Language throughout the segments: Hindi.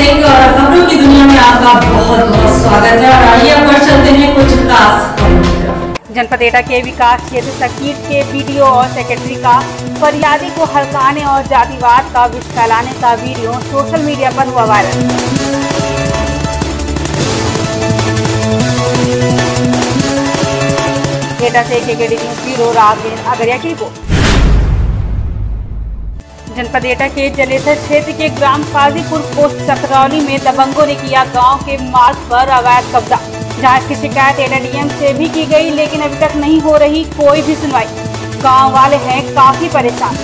सिंह और खबरों की दुनिया में आपका बहुत बहुत स्वागत है और आइए अब चलते हैं कुछ खास की। जनपद एटा के विकास क्षेत्र सकीट के बीडीओ और सेक्रेटरी का फरियादी को हल्काने और जातिवाद का विष फैलाने का वीडियो सोशल मीडिया पर हुआ वायरल एटा से KKD news bureau Ragen Agariya की रिपोर्ट जनपद एटा के जलेसर क्षेत्र के ग्राम काजीपुर पोस्ट सकरौली में दबंगों ने किया गाँव के मार्ग पर अवैध कब्जा। जाँच की शिकायत एटा डीएम से भी की गई, लेकिन अभी तक नहीं हो रही कोई भी सुनवाई। गाँव वाले हैं काफ़ी परेशान।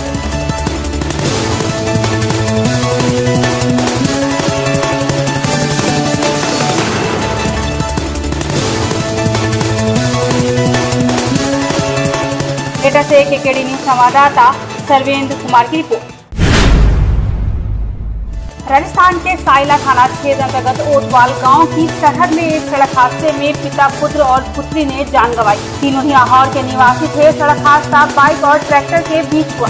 एटा से केकेडी न्यूज़ संवाददाता सर्वेंद्र कुमार की रिपोर्ट। राजस्थान के साइला थाना क्षेत्र अंतर्गत ओटवाल गाँव की सरहद में एक सड़क हादसे में पिता, पुत्र और पुत्री ने जान गंवाई। तीनों ही आहौर के निवासी थे। सड़क हादसा बाइक और ट्रैक्टर के बीच हुआ।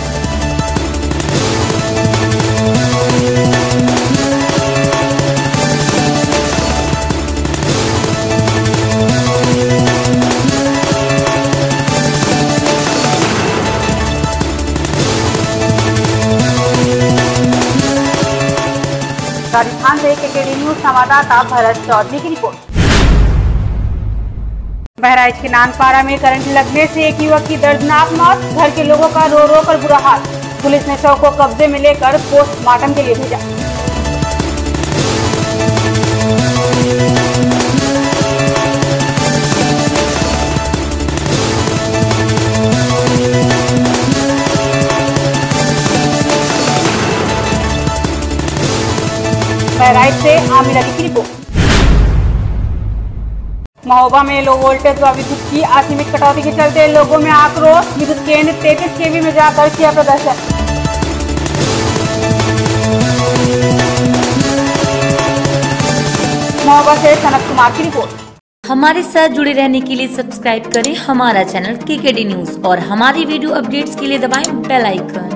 राजस्थान से केकेडी न्यूज़, संवाददाता भरत चौधरी की रिपोर्ट। बहराइच के नानपाड़ा में करंट लगने से एक युवक की दर्दनाक मौत। घर के लोगों का रो रो कर बुरा हाल। पुलिस ने शव को कब्जे में लेकर पोस्टमार्टम के लिए भेजा। बहराइच से आमिर अली की रिपोर्ट महोबा में लो वोल्टेज व विद्युत की असीमित कटौती के चलते लोगों में आक्रोश। विद्युत केंद्र तैतीस केवी में जाकर किया प्रदर्शन। महोबा से सनत कुमार की रिपोर्ट हमारे साथ जुड़े रहने के लिए सब्सक्राइब करें हमारा चैनल केकेडी न्यूज़ और हमारी वीडियो अपडेट्स के लिए दबाएँ बेल आइकन